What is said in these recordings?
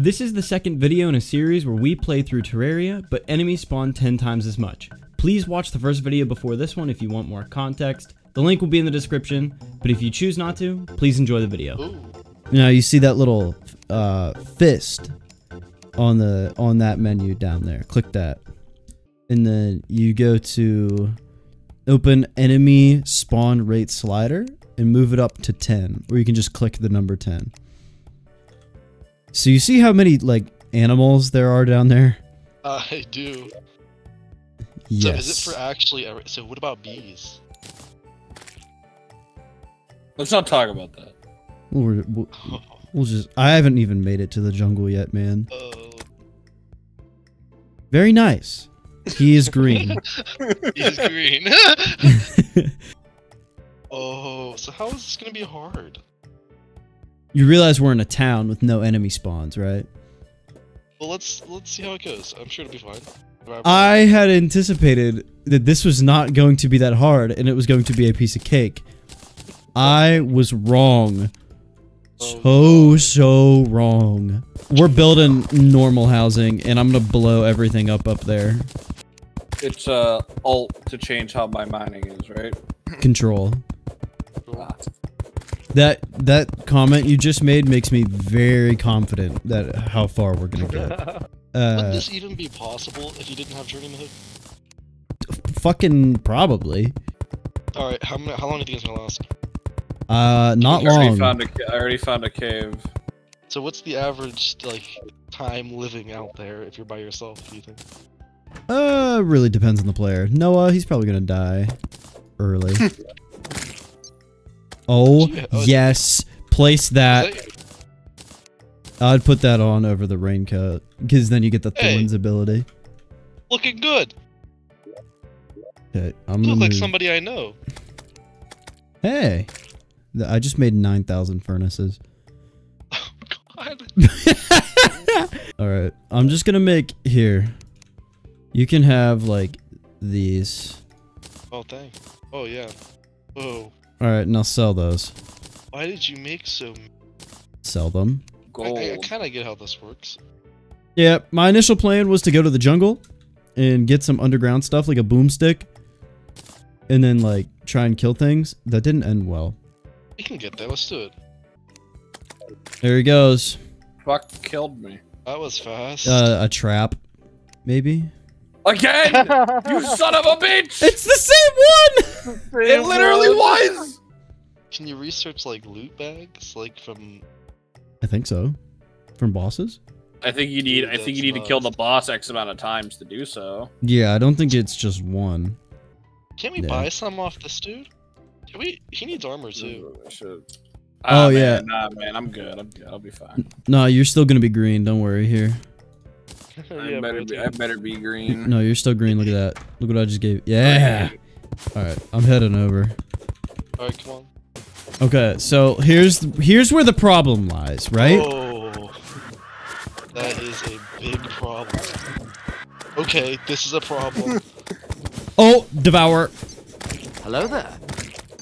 This is the second video in a series where we play through Terraria, but enemies spawn 10 times as much. Please watch the first video before this one if you want more context. The link will be in the description, but if you choose not to, please enjoy the video. Ooh. Now you see that little uh, fist on the on that menu down there. Click that, and then you go to open enemy spawn rate slider and move it up to 10, or you can just click the number 10. So you see how many like animals there are down there? I do. Yes. So is it for actually? every- So what about bees? Let's not talk about that. We'll, we'll, we'll just. I haven't even made it to the jungle yet, man. Oh, Very nice. He is green. he's green. oh, so how is this gonna be hard? You realize we're in a town with no enemy spawns, right? Well, let's let's see how it goes. I'm sure it'll be fine. I had anticipated that this was not going to be that hard and it was going to be a piece of cake. I was wrong. So, so wrong. We're building normal housing and I'm gonna blow everything up up there. It's uh alt to change how my mining is, right? Control. Ah. That that comment you just made makes me very confident that how far we're gonna get. Would Uh, this even be possible if you didn't have Journey Mode? fucking probably. All right, how how long do you think it's gonna last? Uh, not I already long. Found a, ca- I already found a cave. So what's the average like time living out there if you're by yourself? Do you think? Uh, really depends on the player. Noah, he's probably gonna die early. oh oh, yes, place that. I'd put that on over the raincoat because then you get the Hey. thorns ability. looking good. Okay, I'm You look like move. somebody I know. Hey, I just made nine thousand furnaces. Oh God. All right, I'm just gonna make here. You can have like these. Oh dang. Oh yeah. Oh. All right, and I'll sell those. Why did you make so? Sell them. I, Gold. I, I kind of get how this works. Yeah, my initial plan was to go to the jungle and get some underground stuff like a boomstick and then like try and kill things. That didn't end well. We can get there. Let's do it. There he goes. Fuck killed me. That was fast. Uh, a trap, maybe. Again! you son of a bitch! It's the same one. it literally was! Can you research like loot bags, like from? I think so. From bosses? I think you need Dude, I think you that's need to kill the boss X amount of times to do so. Yeah, I don't think it's just one. Can we Yeah. buy some off this dude? Can we? He needs armor too. I should. Oh, Ah, yeah. man, Nah, man, I'm good. I'm good. I'll be fine. No, you're still gonna be green. Don't worry. Here. I Yeah, better be. I better be green. No, you're still green. Look at that. Look what I just gave. Oh, yeah. All right, I'm heading over. All right, come on. Okay, so here's here's where the problem lies, right? Oh, that is a big problem. Okay, this is a problem. Oh, devour. Hello there.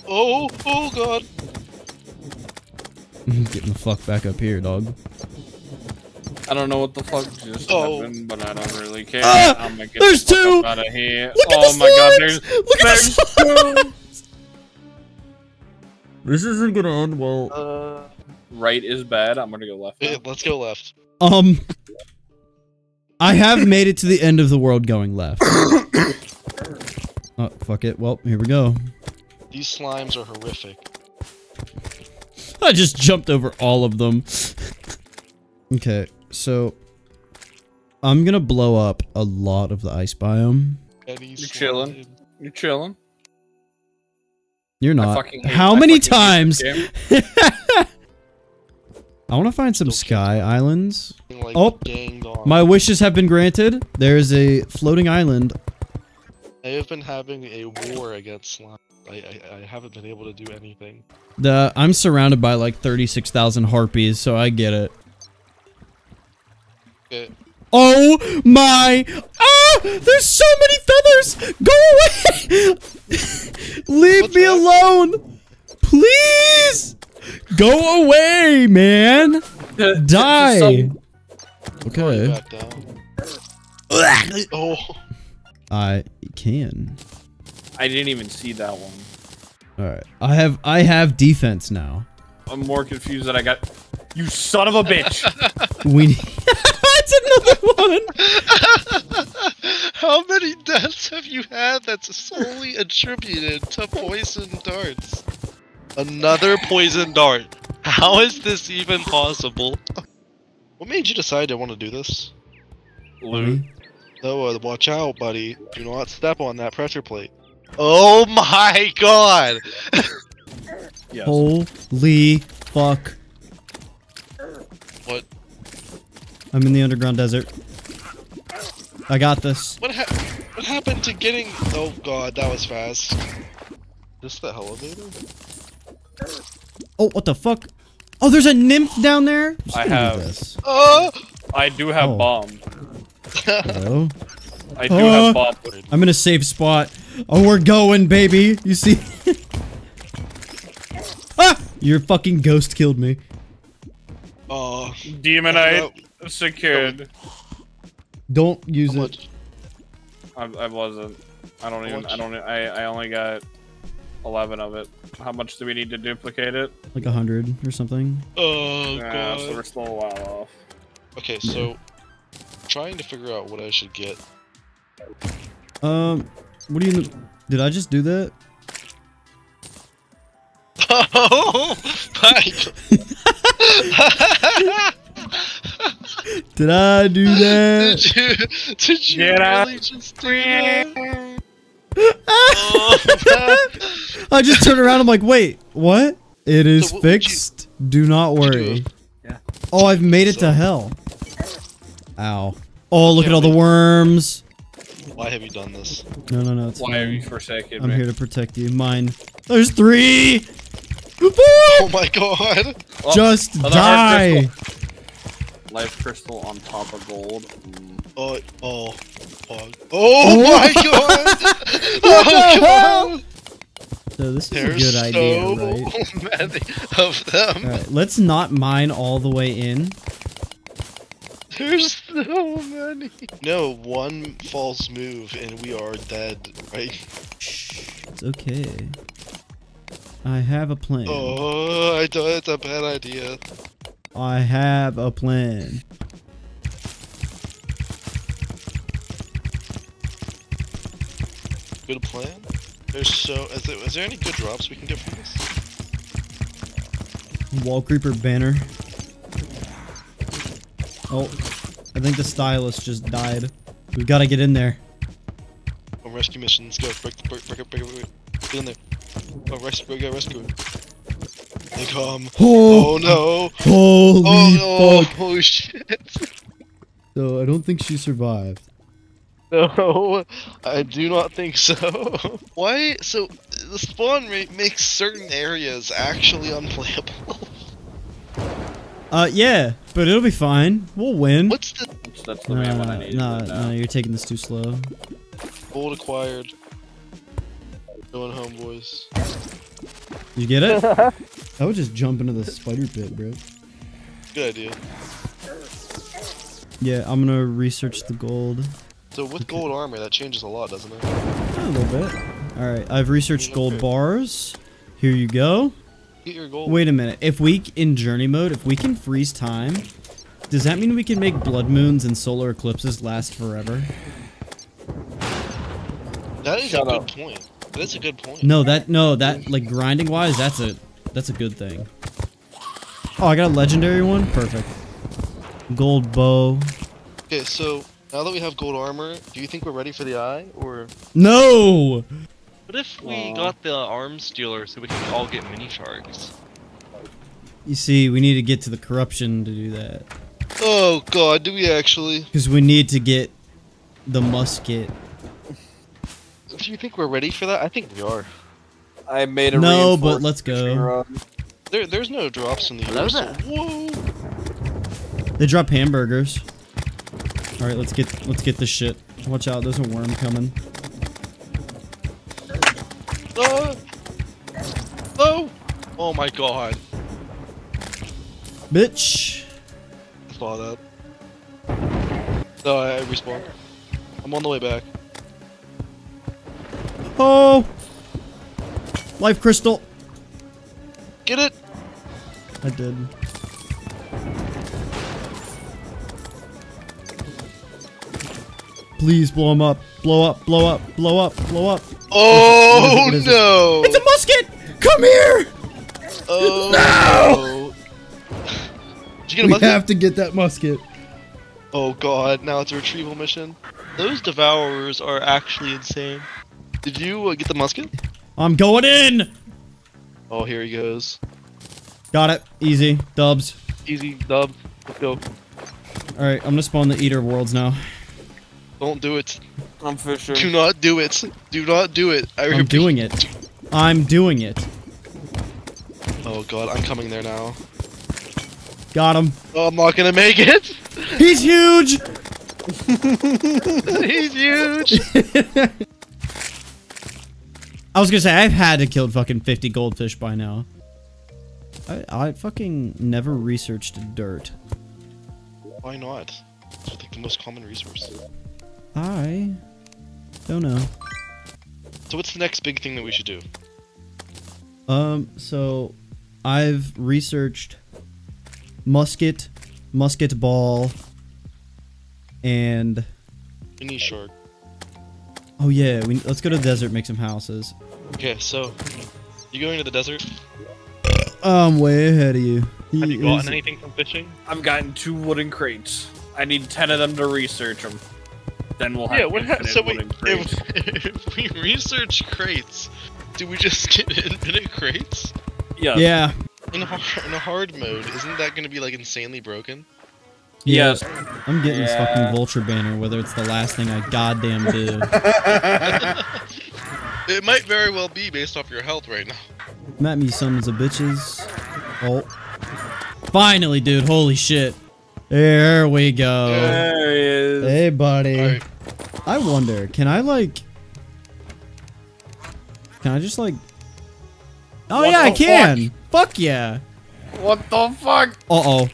oh, oh god. Getting the fuck back up here, dog. I don't know what the fuck just Oh. happened, but I don't really care. Ah, I'm gonna get there's the two! out of here. Look at oh the my god, there's Look at the two. This isn't gonna end well. Uh, right is bad. I'm gonna go left. now. let's go left. Um, I have made it to the end of the world going left. oh, fuck it. Well, here we go. These slimes are horrific. I just jumped over all of them. okay, so I'm gonna blow up a lot of the ice biome. You're chilling. You're chilling. You're not. How I many times? I want to find some sky islands. Like, Oh. My wishes have been granted. There is a floating island. I have been having a war against slime. I, I, I haven't been able to do anything. The I'm surrounded by like 36,000 harpies, so I get it. Okay. Oh my! Ah! There's so many feathers! Go away! Leave What's me that? alone! Please! Go away, man! Die! Okay. Oh, I can. I didn't even see that one. All right. I have I have defense now. I'm more confused that I got. You son of a bitch! We need That's another one. how many deaths have you had that's solely attributed to poison darts? Another poison dart. How is this even possible? What made you decide to want to do this? Loot. Oh, uh, watch out, buddy. Do not step on that pressure plate. Oh my god! Yes. Holy fuck. What? I'm in the underground desert. I got this. What, ha what happened to getting. Oh god, that was fast. This the elevator? Oh, what the fuck? Oh, there's a nymph down there. I do have- this. Oh! I do have Oh. bomb. Hello. I do Uh, have bomb. I'm in a safe spot. Oh, we're going, baby. You see? ah! Your fucking ghost killed me. Oh, Demonite secured. Don't use how it. I, I wasn't. I don't How even. much? I don't. I. I only got eleven of it. How much do we need to duplicate it? Like a hundred or something. Oh Yeah, so we're still a while off. Okay, so trying to figure out what I should get. Um, what do you? Did I just do that? Oh my god. Did I do that? Did you did you Get out. really just do that? Oh, I just turned around. I'm like, wait, what? It is So what would you- fixed. Do not worry. Yeah. Oh, I've made it So- to hell. Ow. Oh, look at Can't all the worms. Why have you done this? No, no, no. It's Why have fine. you forsaken I'm me? here to protect you. Mine. There's three. Oh my god! Oh, Just another hard die. Crystal. Life crystal on top of gold. Mm. Oh, oh, oh, oh my god! Oh god! So this is There's a good idea, so right? many of them. Alright, let's not mine all the way in. There's so many. No, one false move and we are dead, right? Shh, it's okay. I have a plan. Oh, I thought it's a bad idea. I have a plan. Good plan. There's so. Is there, is there any good drops we can get from this? Wall creeper banner. Oh, I think the stylist just died. We've got to get in there. Oh, rescue missions. Go. Break, break, break, break, break, break. Get in there. Oh, rescue. We got rescue. They come. Oh, Oh no. holy Oh, fuck! oh, oh shit. So I don't think she survived. No, I do not think so. Why? So the spawn rate makes certain areas actually unplayable. Uh, yeah, but it'll be fine. We'll win. What's the That's, that's the No, main no, one I no, need. no, to no, you're taking this too slow. gold acquired? Going home, boys. You get it? I would just jump into the spider pit, bro. Good idea. Yeah, I'm gonna research the gold. So with gold armor, that changes a lot, doesn't it? A little bit. All right, I've researched gold Okay. bars. Here you go. Get your gold. Wait a minute. If we in journey mode, if we can freeze time, does that mean we can make blood moons and solar eclipses last forever? That is Shut a good point. That is a good point. No, that no, that like grinding wise, that's a that's a good thing. Oh, I got a legendary one. Perfect. Gold bow. Okay, so now that we have gold armor, do you think we're ready for the eye, or No. What if we Aw. got the arms dealer so we can all get mini sharks? You see, we need to get to the corruption to do that. Oh god, do we actually? Because we need to get the musket. Do you think we're ready for that? I think we are. I made a No, but let's go. There, there's no drops in the Hello US. so- there. Whoa! They drop hamburgers. All right, let's get let's get this shit. Watch out, there's a worm coming. Ah! Oh! Oh my god! Bitch. I saw that. No, I, I respawned. I'm on the way back. Oh! Life crystal. Get it? I did. Please blow him up. Blow up, blow up, blow up, blow up. Oh is it? no! It's a musket! Come here! Oh no! Did you get a We have to get that musket. Oh god, now it's a retrieval mission. Those devourers are actually insane. Did you uh, get the musket? I'm going in! Oh, here he goes. Got it. Easy. Dubs. Easy dub. Let's go. Alright, I'm gonna spawn the Eater of Worlds now. Don't do it. I'm Fisher. Do not do it. Do not do it. I I'm doing it. I'm doing it. Oh god, I'm coming there now. Got him. Oh, I'm not gonna make it. He's huge! He's huge. I was gonna say, I've had to kill fucking 50 goldfish by now. I, I fucking never researched dirt. Why not? It's like the most common resource. I don't know. So what's the next big thing that we should do? Um, so I've researched musket, musket ball, and Mini shark. oh yeah, we let's go to the desert, make some houses. Okay, so you going to the desert? I'm way ahead of you. He Have you gotten anything from fishing? I've gotten two wooden crates. I need ten of them to research them. Then we'll have Yeah, what ha- infinite so we, crates. if, if we research crates, do we just get infinite crates? Yeah. Yeah. In, har- in a hard mode, isn't that gonna be like insanely broken? Yes. I'm getting this fucking vulture banner, whether it's the last thing I goddamn do. It might very well be based off your health right now. Met me sons of bitches. Oh. Finally, dude. Holy shit. There we go. There he is. Hey, buddy. Alright, I wonder, can I like... Can I just like... Oh What yeah, I can! Fuck yeah! What the fuck? Uh-oh.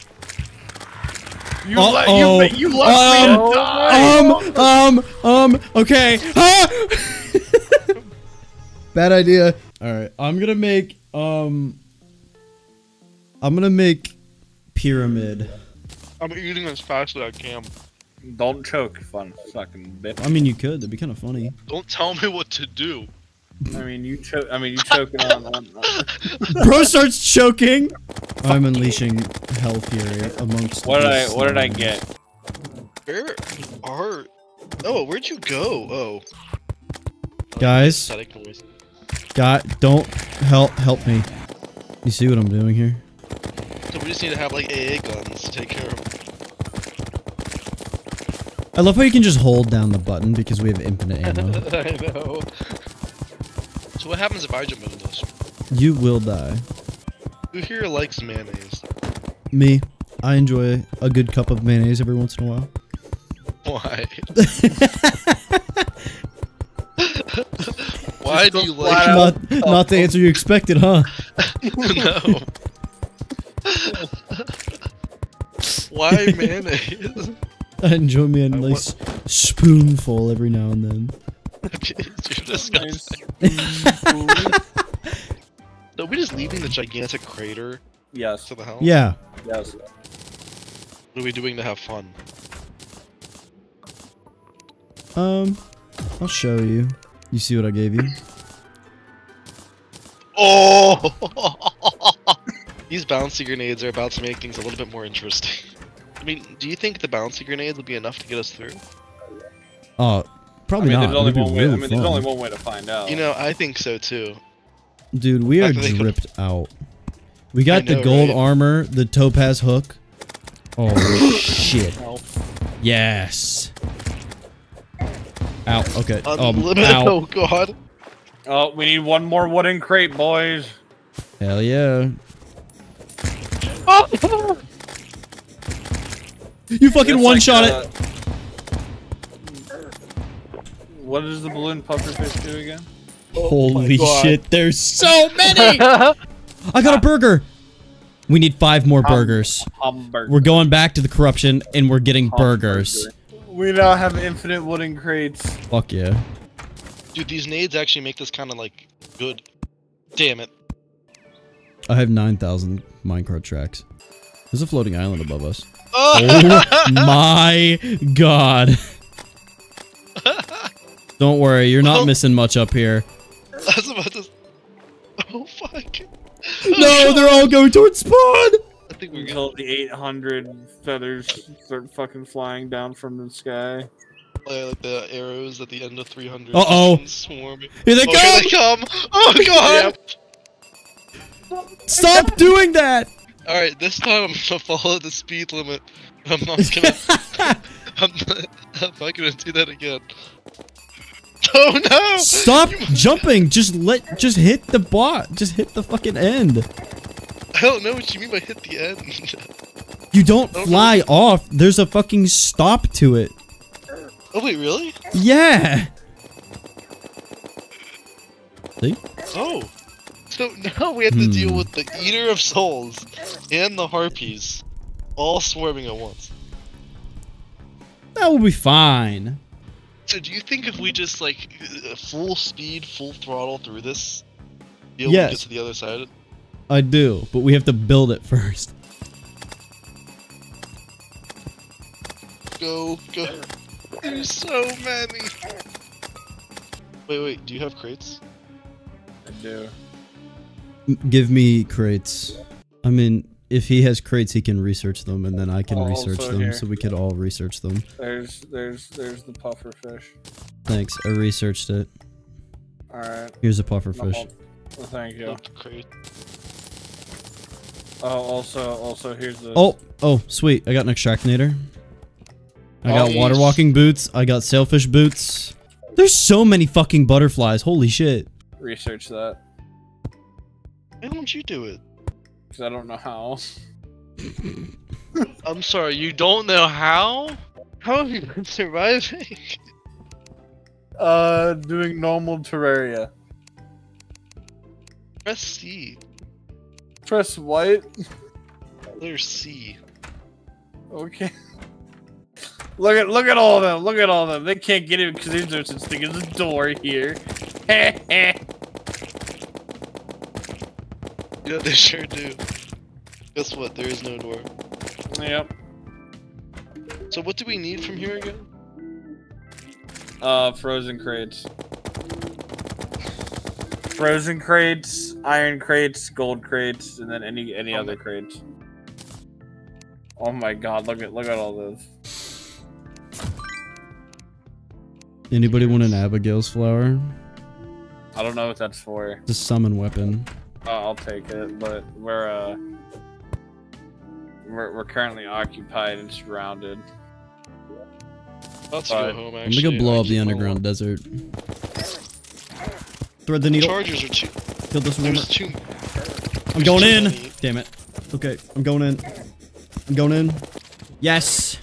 You Uh-oh. let you, ma- you left Um, me to die. Um, um, um, okay. Ah! Bad idea. Alright, I'm gonna make, um... I'm gonna make pyramid. I'm eating as fast as I can. Don't choke, fun fucking bitch. I mean, you could. That'd be kind of funny. Don't tell me what to do. I mean, you choke. I mean, you choking on. on, on. Bro starts choking. I'm unleashing hell fury amongst. What did I? this What did I get? Where are? Oh, where'd you go? Oh. Guys, Static noise. God, don't help help me. You see what I'm doing here? So we just need to have like AA guns to take care of. them. I love how you can just hold down the button because we have infinite ammo. I know. So what happens if I jump into this? you will die. Who here likes mayonnaise? Me, I enjoy a good cup of mayonnaise every once in a while. Why? Why do you like not, not the answer you expected, huh? no. Why mayonnaise? I enjoy me a I nice spoonful every now and then. You're disgusting. So we just leaving the gigantic crater yes. to the hell? Yeah. Yes. What are we doing to have fun? Um, I'll show you. You see what I gave you? Oh! These bouncy grenades are about to make things a little bit more interesting. I mean, do you think the bouncy grenades will be enough to get us through? Oh, I probably mean, not. there's only It'd one way. I really mean, there's only one way to find out. You know, I think so too. Dude, we are Fact could- dripped out. We got I the gold right? armor, the topaz hook. Oh shit! Help. Yes. Ow. Okay. Um. Unlimited. Ow. Oh god. Oh, we need one more wooden crate, boys. Hell yeah. You fucking It's one like, shot uh, it. What does the balloon pufferfish do again? Holy God. shit! There's so many. I got a burger. We need five more Um, burgers. Hamburger. We're going back to the corruption and we're getting Hamburger. burgers. We now have infinite wooden crates. Fuck yeah. Dude, these nades actually make this kind of like good. Damn it. I have 9,000 minecart tracks. There's a floating island above us. Oh, Oh my god. Don't worry, you're not Oh. missing much up here. I was about to. Oh fuck. No, they're all going towards spawn! I think we're good. Until the 800 feathers start fucking flying down from the sky. Like the arrows at the end of 300. Uh-oh. Swarming. Here they Oh, come! here they come! Oh god! Stop doing that! Alright, this time I'm gonna follow the speed limit. I'm not gonna. I'm not, I'm not gonna do that again. Oh no! Stop jumping! Just let, just hit the bot. Just hit the fucking end. I don't know what you mean by hit the end. You don't fly off. There's a fucking stop to it. oh wait, really? Yeah. See? Oh. So now we have to deal Hmm. with the Eater of Souls and the Harpies all swarming at once. That will be fine. So do you think if we just like full speed, full throttle through this, be able to get to the other side? I do, but we have to build it first. Go, go. There's so many. Wait, wait. Do you have crates? I do. Give me crates. I mean, if he has crates, he can research them, and then I can Oh, research them, here. so we could all research them. There's there's there's the puffer fish. Thanks, I researched it. Alright. Here's a puffer fish. Well, thank you. No crate. Oh, also, also here's the. Oh, oh, sweet! I got an extractinator. I got Nice. water walking boots. I got sailfish boots. There's so many fucking butterflies. Holy shit! Research that Why don't you do it? because I don't know how. I'm sorry. You don't know how? How have you been surviving? Uh, doing normal Terraria. Press C. Press white. Letter C. Okay. Look at look at all of them. Look at all of them. They can't get in because there's no such thing as a door here. Yeah, they sure do. Guess what? There is no door. yep. So what do we need from here again? Uh, frozen crates. Frozen crates, iron crates, gold crates, and then any any Oh other my- crates. Oh my god! Look at look at all those. Anybody want an Abigail's flower? I don't know what that's for. It's a summon weapon. Uh, I'll take it, but we're uh we're, we're currently occupied and surrounded. Let's Fine. go home. Let Actually, me go blow up the underground all- desert. Thread the The needle. chargers are too. Kill this rumor. There's too. I'm going too in. many. Damn it. Okay, I'm going in. I'm going in. Yes.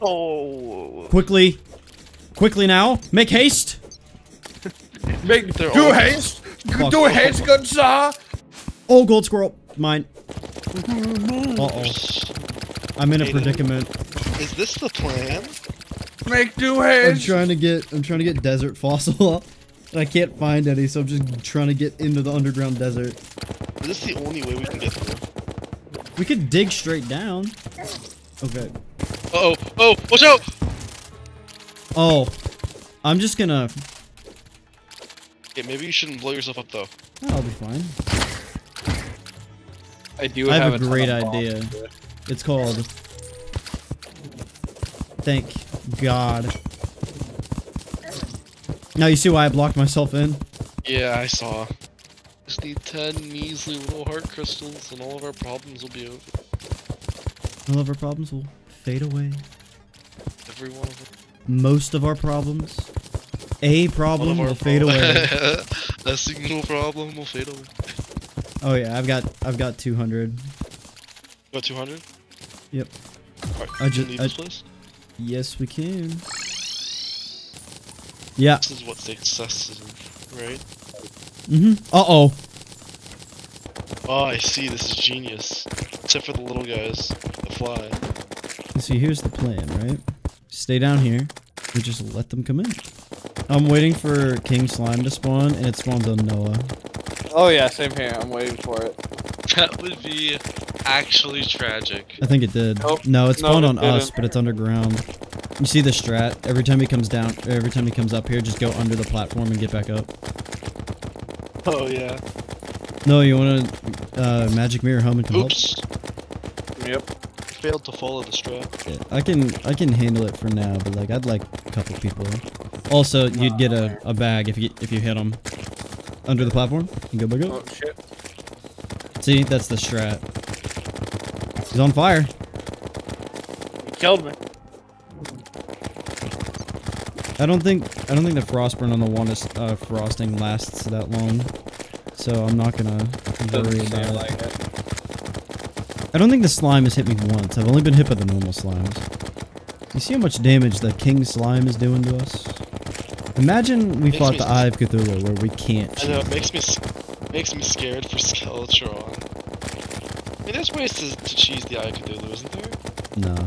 Oh. Quickly. Quickly now. Make haste. Make They're do all- haste, Fuck. do haste, good sir. Oh, gold squirrel. Mine. Uh-oh. I'm in a predicament. Is this the plan? Make do haste. I'm trying to get I'm trying to get desert fossil and I can't find any, so I'm just trying to get into the underground desert. Is this the only way we can get through? We could dig straight down. Okay. Uh oh. Oh, watch out! Oh. I'm just gonna Okay, maybe you shouldn't blow yourself up though. I'll be fine. I do I have have, a great idea. It's called Thank God. Now you see why I blocked myself in? Yeah, I saw. Just need 10 measly little heart crystals and all of our problems will be over. All of our problems will fade away. Every one of them. Most of our problems. A problem will fade away. A single problem will fade away. Oh yeah, I've got I've got 200. Got 200? Yep. Alright, I just I- this place? Yes, we can. Yeah. This is what success is, right? Mm-hmm. Uh-oh. Oh, I see. This is genius. Except for the little guys that fly. See, here's the plan, right? Stay down here. We just let them come in. I'm waiting for King Slime to spawn, and it spawns on Noah. Oh yeah, same here. I'm waiting for it. That would be actually tragic. I think it did. Nope. No, it No, spawned it on us, didn't. but it's underground. You see the strat? Every time he comes down, or every time he comes up here, just go under the platform and get back up. Oh yeah. No, you want to uh, magic mirror home and come help? Oops. Yep. Failed to follow the strat. Yeah, I can I can handle it for now, but like I'd like a couple people. Also, you'd get a, a bag if you if you hit them under the platform and go back up. Oh up. shit. See, that's the strat. He's on fire. He killed me. I don't think I don't think the frostburn on the one is uh, frosting lasts that long, so I'm not gonna worry about it. like it. I don't think the slime has hit me once. I've only been hit by the normal slimes. You see how much damage the king slime is doing to us? Imagine we fought the Eye of Cthulhu where we can't. I know it makes me makes me scared for Skeletron. I mean, there's ways to, to cheese the Eye of Cthulhu, isn't there? No.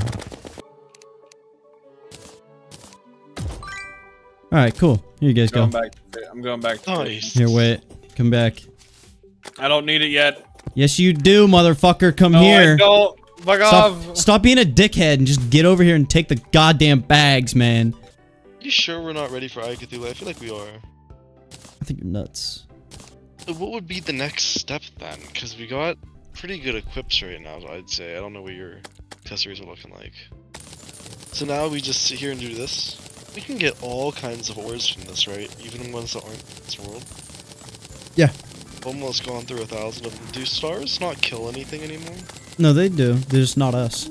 All right, cool. Here you guys go. Going back. To, I'm going back. To Nice. Here, wait. Come back. I don't need it yet. Yes, you do, motherfucker. Come No, here. I don't. Fuck Stop, off. stop being a dickhead and just get over here and take the goddamn bags, man. You sure we're not ready for Eye Cthulhu? I feel like we are. I think you're nuts. What would be the next step then? Because we got pretty good equips right now, I'd say. I don't know what your accessories are looking like. So now we just sit here and do this. We can get all kinds of ores from this, right? Even ones that aren't this world. Yeah. Almost gone through a thousand of them. Do stars not kill anything anymore? No, they do. They're just not us.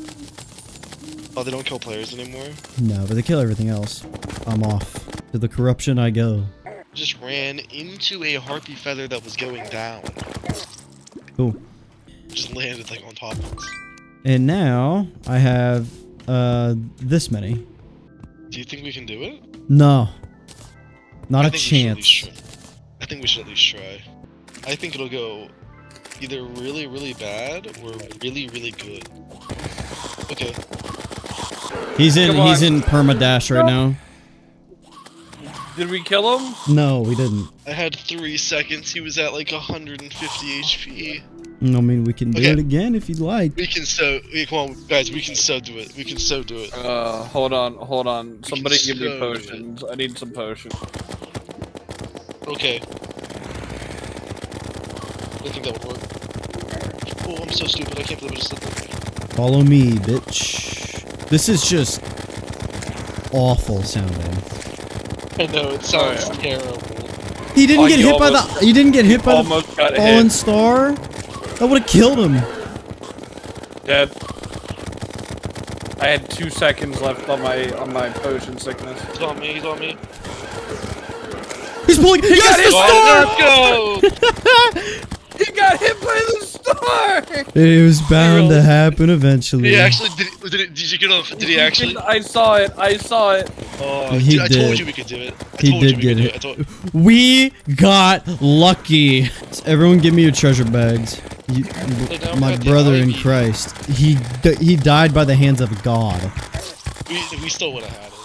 Oh, they don't kill players anymore? No, but they kill everything else. I'm off. To the corruption I go. Just ran into a harpy feather that was going down. Cool. Just landed like on top of us. And now I have uh this many. Do you think we can do it? No. Not I a think we should at least chance. try. I think we should at least try. I think it'll go either really, really bad or really, really good. Okay. He's in he's in perma dash right now. Did we kill him? No, we didn't. I had three seconds. He was at like 150 HP. I mean, we can do Okay. it again if you'd like. We can so. We, come on, guys. We can so do it. We can so do it. Uh, hold on, hold on. Somebody give me potions. I need some potions. Okay. I think that would work. Oh, I'm so stupid. I can't believe I just did that. Follow me, bitch. This is just awful sounding. I know it sounds Oh, terrible. He didn't Oh, get you hit by the. almost- He didn't get hit by the Almost fallen hit. star. That would have killed him. Dead. I had two seconds left on my on my potion sickness. He's on me. He's on me. He's pulling. Yes, the star. let's go! He got hit by the star. It was bound to happen eventually. Did he actually? Did, he- did, it, did you get off? Did he actually? I saw it. I saw it. Oh, He dude, I told you we could do it. I He told did you we get could do it. I told, We got lucky. Everyone, give me your treasure bags. You, down, my we got the brother in. Christ. He he died by the hands of God. we, we still would have had it.